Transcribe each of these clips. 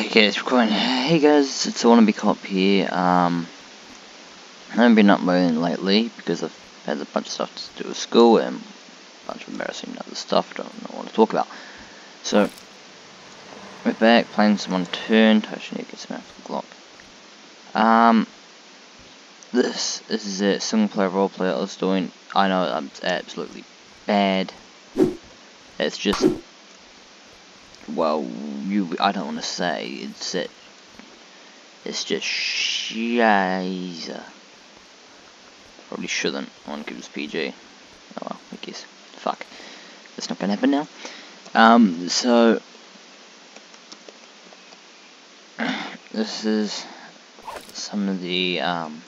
Okay, it's recording. Hey guys, it's the Wannabe Cop here. Um, I haven't been uploading lately because I've had a bunch of stuff to do with school and a bunch of embarrassing other stuff I don't know what to talk about. So, we're back playing some Unturned. I actually need to get some out of the Glock. Um, this, is a single player role play I was doing. I know I'm absolutely bad. It's just well, you, I don't want to say, it's it, it's just shiza. Probably shouldn't, I want to keep this PG. Oh well, I guess, fuck, that's not gonna happen now. Um, so, this is some of the, um,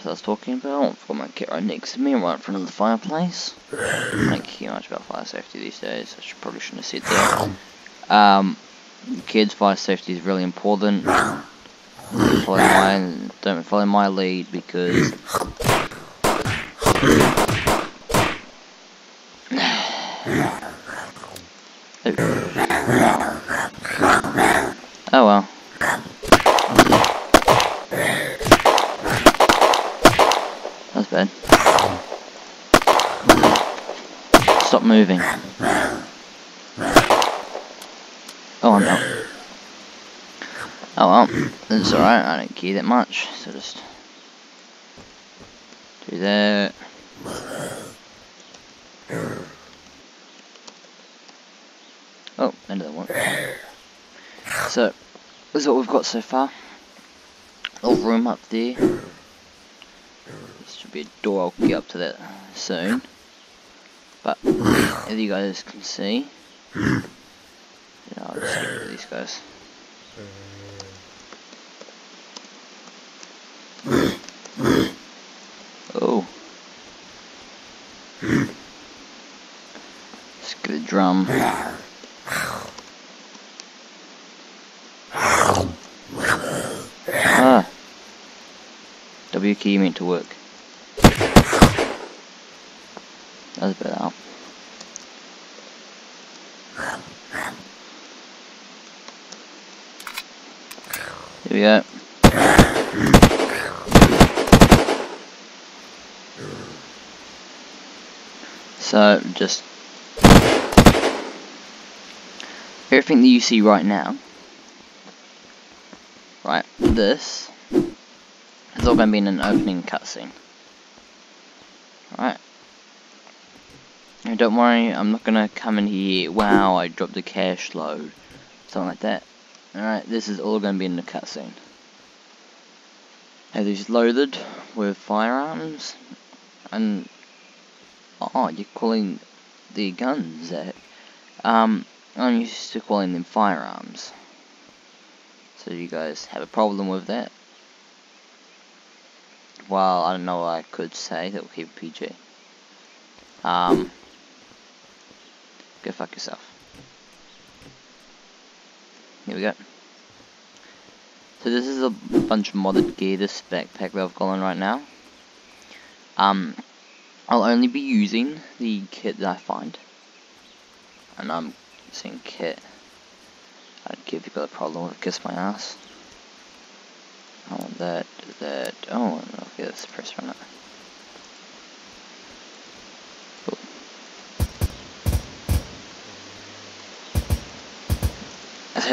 stuff I was talking about. I've got my kit right next to me, right in front of the fireplace. I don't care much about fire safety these days. I should, probably shouldn't have said that. Um, kids, fire safety is really important. Follow my, don't follow my lead because well. That's bad. Stop moving. Oh, not. Oh well, that's alright, I don't care that much, so just do that. Oh, the one. So, this is what we've got so far. Little room up there. This should be a door, I'll get up to that soon. But, as you guys can see, I'll just get rid of these guys. Oh. Let's get a drum. Ah. W key meant to work. That's better now. Here we go. So, just everything that you see right now, right, this is all going to be in an opening cutscene. Don't worry, I'm not to come in here, wow, I dropped the cash load, something like that. Alright, this is all to be in the cutscene. Have these loaded with firearms, and oh, you're calling the guns that, um, I'm used to calling them firearms. So you guys have a problem with that? Well, I don't know what I could say that will keep PG. Um, go fuck yourself. Here we go. So this is a bunch of modded gear, this backpack that I've got on right now. Um, I'll only be using the kit that I find. And I'm saying kit. I don't care if you've got a problem with kiss my ass. I want that, that, oh, okay, let's press run it.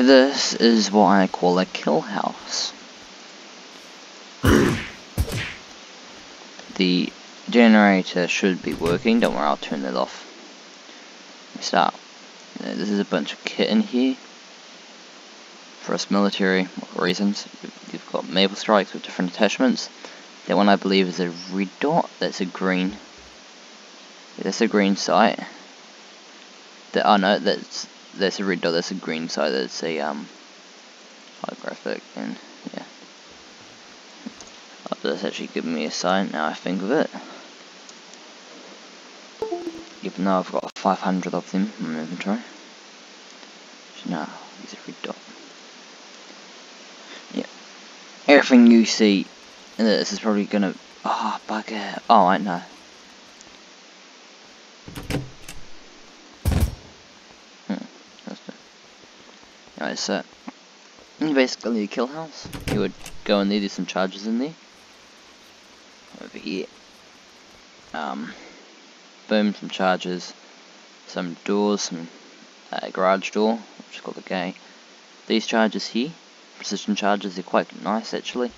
This is what I call a kill house. the generator should be working, don't worry, I'll turn that off. Start. This is a bunch of kit in here. For us military reasons. You've got Maplestrikes with different attachments. That one I believe is a red dot, that's a green. That's a green sight. That, oh no, that's that's a red dot, that's a green sight, that's a um holographic and yeah. Oh, that's actually giving me a sign now I think of it. Even though I've got 500 of them in my inventory. No, he's a red dot. Yeah. Everything you see in this is probably gonna... Oh, bugger. Oh, I know. Hmm, that's good. Alright, so... basically a kill house. You would go in there, there's some charges in there. Over here. Um, boom, some charges, some doors, some uh, garage door, which is called the gay. These charges here, precision charges, they're quite nice actually.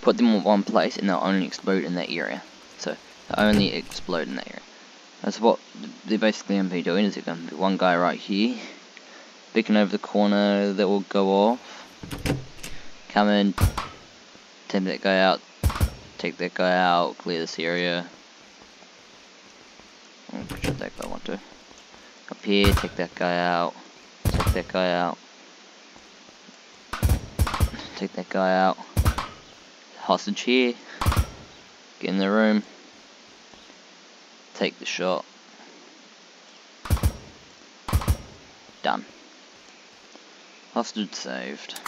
Put them in one place and they'll only explode in that area. So, they only explode in that area. That's what they're basically going to be doing, is they're going to be one guy right here, picking over the corner that will go off. Come in, take that guy out, take that guy out, clear this area. Should that guy want to? Up here, take that guy out, take that guy out, take that guy out. Hostage here, get in the room, take the shot. Done. Hostage saved.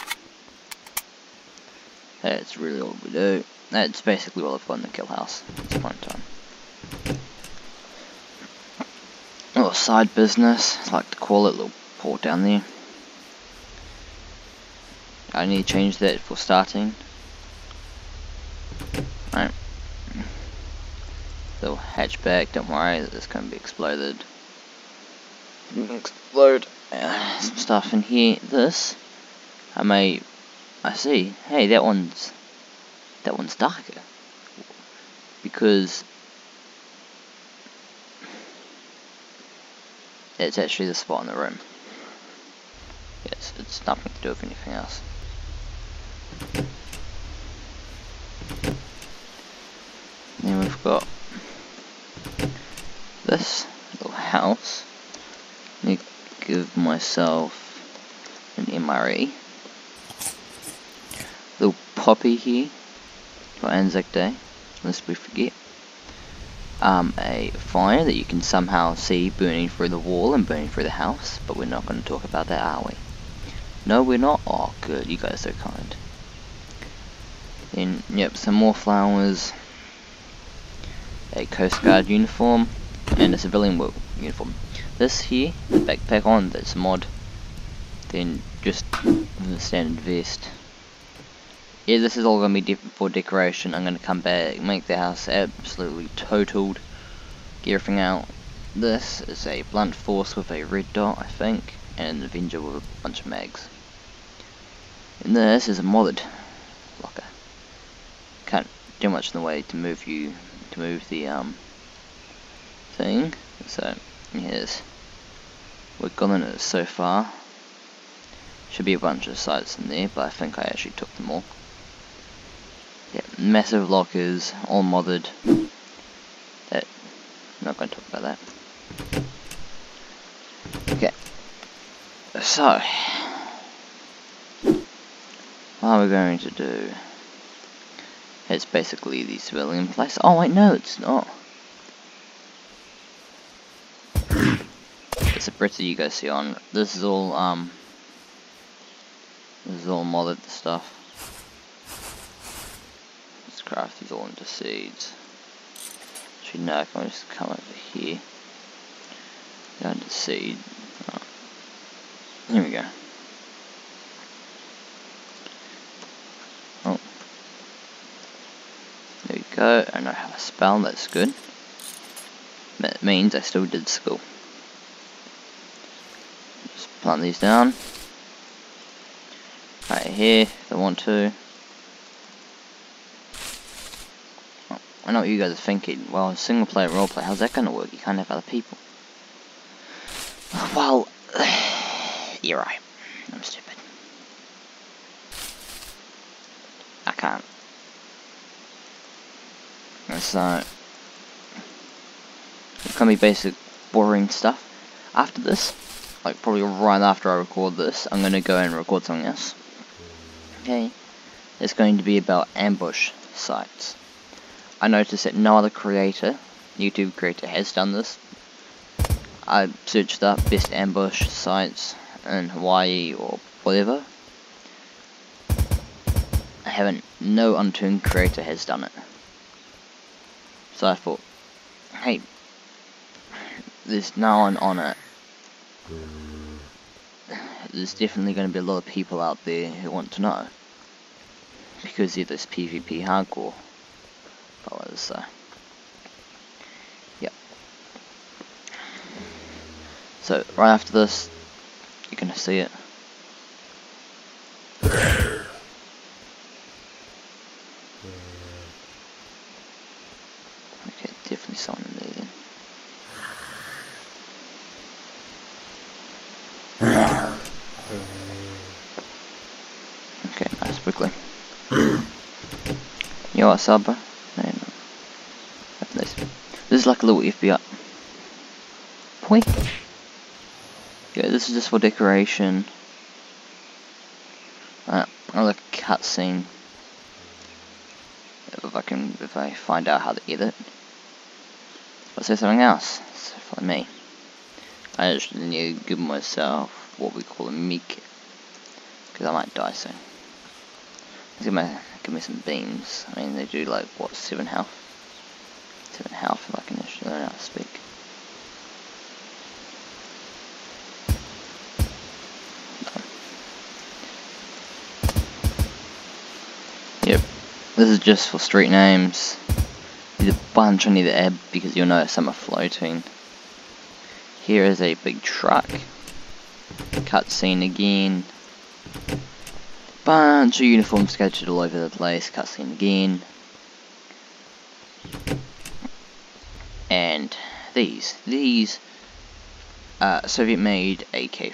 That's really all we do. That's basically all I've got in the kill house at this point in time. Little side business, I like to call it, little port down there. I need to change that for starting. Right. Little hatchback, don't worry, it's going to be exploded. Explode some stuff in here. This, I may, I see. Hey, that one's, that one's darker because it's actually the spot in the room. Yes, it's nothing to do with anything else. Then we've got this little house. Myself an MRE. Little poppy here for Anzac Day, lest we forget. Um, a fire that you can somehow see burning through the wall and burning through the house, but we're not going to talk about that, are we? No, we're not? Oh, good, you guys are kind. Then, yep, some more flowers, a Coast Guard uniform, and a civilian uniform. This here, the backpack on, that's mod. Then just the standard vest. Yeah, this is all going to be different for decoration. I'm going to come back, make the house absolutely totaled, get everything out. This is a blunt force with a red dot, I think, and an Avenger with a bunch of mags. And this is a modded locker. Can't do much in the way to move you to move the um thing. So yes, in it so far. Should be a bunch of sites in there, but I think I actually took them all. Yeah, massive lockers, all modded. That I'm not going to talk about that. Okay. So what are we going to do? It's basically the civilian place. Oh wait, no, it's not. It's a Brits that you guys see on. This is all um. This is all modded stuff. Let's craft these all into seeds. Actually, no, I just come over here. Go into seed. Oh. Here we go. Oh. There we go. I know how to spell, that's good. That means I still did school. Plant these down. Right here, if I want to. I know what you guys are thinking. Well, single player roleplay, how's that going to work? You can't have other people. Well, you're right. I'm stupid. I can't. So, it can be basic, boring stuff. After this, like probably right after I record this, I'm going to go and record something else. Okay, it's going to be about ambush sites. I noticed that no other creator, YouTube creator, has done this. I searched up best ambush sites in Hawaii or whatever. I haven't, no Unturned creator has done it. So I thought, hey, there's no one on it. There's definitely going to be a lot of people out there who want to know. Because you're this PvP hardcore fellas, so. Yep. So, right after this, you're going to see it. Okay, definitely someone in there then. Okay, nice, quickly. You are sub, bro? No, no. This is like a little FBI. Point. Yeah, this is just for decoration. Uh, another cutscene. If I can, if I find out how to edit. Let's say something else. So for me, I just need to give myself what we call a meek, because I might die soon. Give me, give me some beams. I mean, they do like what seven health, seven health if I can actually learn how to speak. Yep, this is just for street names. There's a bunch need to add because you'll notice some are floating. Here is a big truck. Cutscene again. Bunch of uniforms scattered all over the place. Cutscene again. And these. These uh, Soviet made AK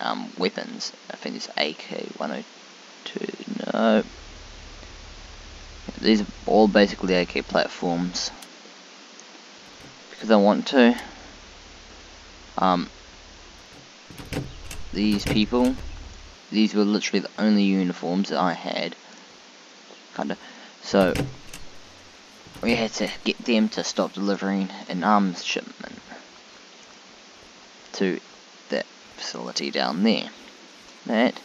um, weapons. I think it's AK 102. No. These are all basically AK platforms. Because I want to. Um, these people, these were literally the only uniforms that I had. Kinda. So, we had to get them to stop delivering an arms shipment to that facility down there. That,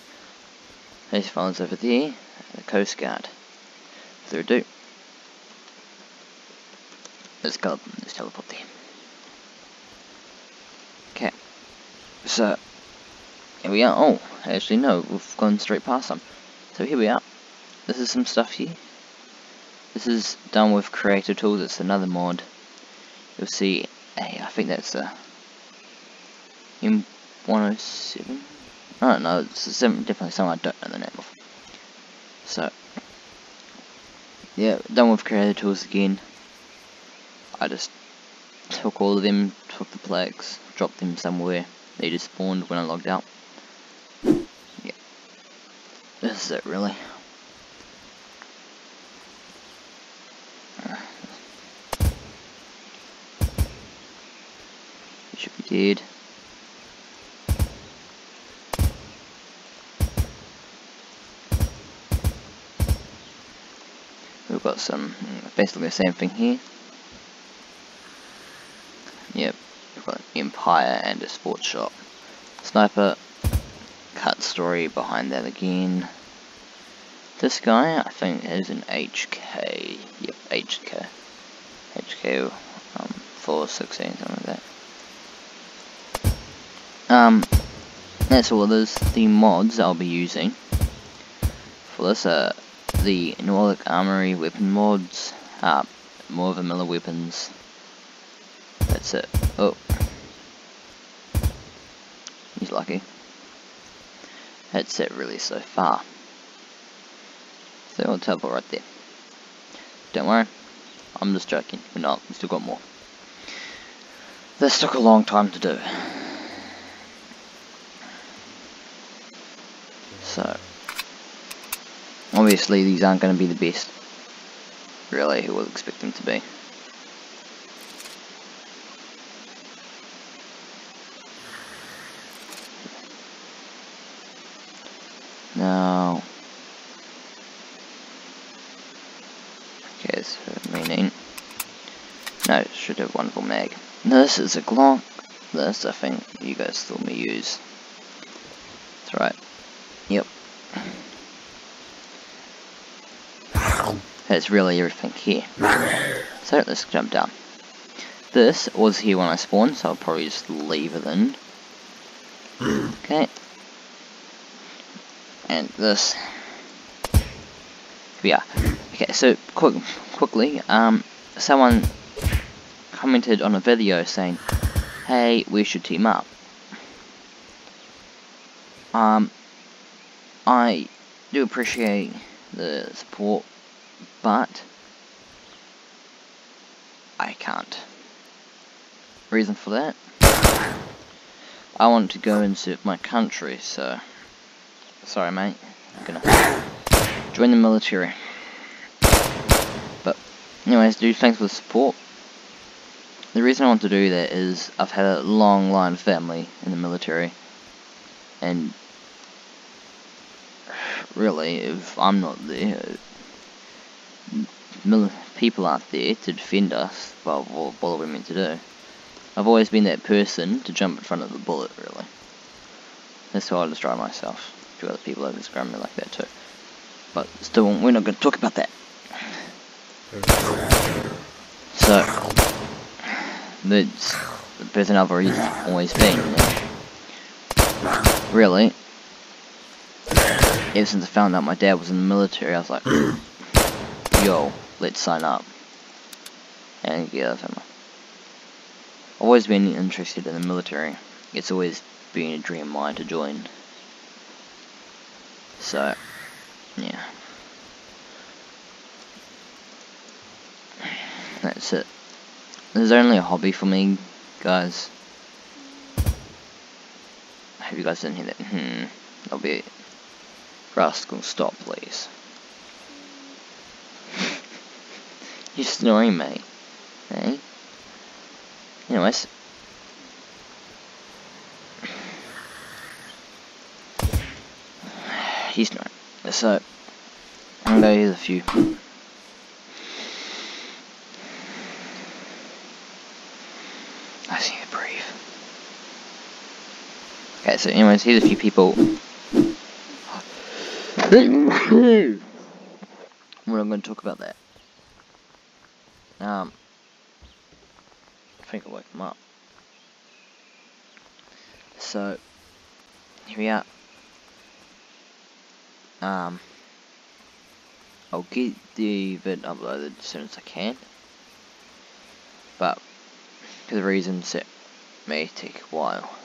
those fellas over there, the Coast Guard through do. Let's go. Let's teleport there. Okay. So here we are. Oh, actually no, we've gone straight past them. So here we are. This is some stuff here. This is done with Creator Tools. It's another mod. You'll see. Hey, I think that's oh a M107. I don't know. It's definitely something I don't know the name of. So yeah, done with creator tools again. I just took all of them, took the plaques, dropped them somewhere. They just spawned when I logged out. This is it really. It should be dead. We've got some, basically the same thing here. Yep, we've got Empire and a sports shop. Sniper, cut story behind that again. This guy, I think, is an HK. Yep, HK. HK um, 416, something like that. Um, that's all is. The mods I'll be using for this are the Nordic Armory weapon mods, uh, more of vanilla weapons. That's it. Oh. He's lucky. It really so far. So I'll teleport right there. Don't worry, I'm just joking, but no, we still got more. This took a long time to do. So, Obviously these aren't going to be the best. Really, who will expect them to be? No. Okay, so meaning. No, should have wonderful mag. This is a Glock. This I think you guys saw me use. That's right. Yep. That's really everything here. So let's jump down. This was here when I spawned, so I'll probably just leave it in. Okay. and this. Yeah. Okay, so quick, quickly, um, someone commented on a video saying, "Hey, we should team up." Um, I do appreciate the support, but I can't. Reason for that? I want to go and serve my country, so sorry mate, I'm gonna join the military. But anyways, dude, thanks for the support. The reason I want to do that is I've had a long line of family in the military, and really, if I'm not there, people aren't there to defend us. Well, what are we meant to do? I've always been that person to jump in front of the bullet, really. That's how I destroy myself. Few other people have described me like that too. But still, we're not going to talk about that. So, that's the person I've always, been. Really, ever since I found out my dad was in the military, I was like, yo, let's sign up. And get out family. I've always been interested in the military. It's always been a dream of mine to join. So, yeah. That's it. This is only a hobby for me, guys. I hope you guys didn't hear that. Hmm. That'll be it. Rascal, stop please. You're snoring, mate. Hey? Anyways. He's snoring. So, I'm gonna use a few. I see to breathe. Okay, so anyways, here's a few people we're not going to talk about that. Um, I think I'll wake them up. So, here we are. Um, I'll get the vid uploaded as soon as I can. But, for the reasons it may take a while.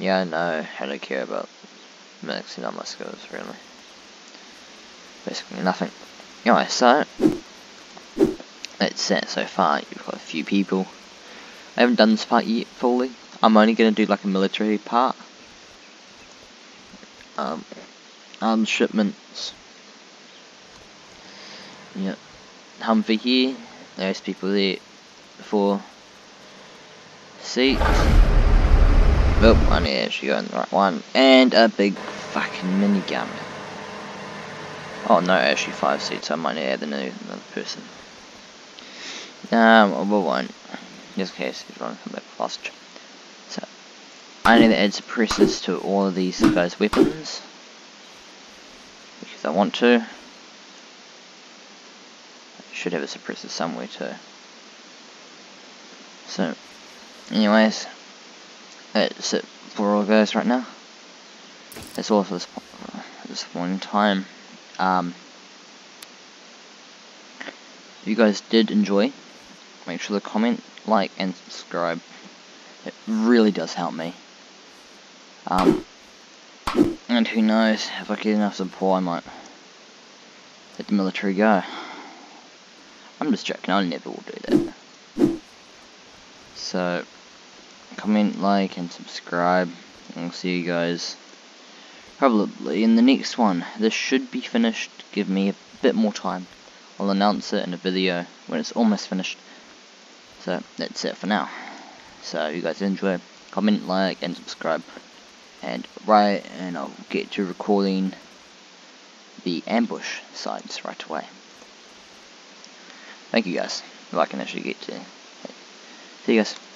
Yeah, know, I don't care about maxing out my skills, really. Basically nothing. Anyway, so, that's set so far. You've got a few people. I haven't done this part yet fully. I'm only going to do like a military part. Um, arms shipments. Yeah. Humvee here. There's people there. Four seats. Oh, I need actually go in the right one. And a big fucking minigun. Oh no, actually five seats, I might add another person. Um, we won't. Just in case running come back fast. So, I need to add suppressors to all of these guys' weapons. Because I want to. I should have a suppressor somewhere too. So, anyways, that's it for all guys right now. That's all for this, this one time. Um, if you guys did enjoy, make sure to comment, like, and subscribe. It really does help me. Um, and who knows, if I get enough support, I might let the military go. I'm just joking, I never will do that. So, comment, like, and subscribe. I'll see you guys probably in the next one. This should be finished. Give me a bit more time. I'll announce it in a video when it's almost finished. So that's it for now. So you guys enjoy, comment, like, and subscribe. And right, and I'll get to recording the ambush sites right away. Thank you guys. If I can actually get to. See you guys.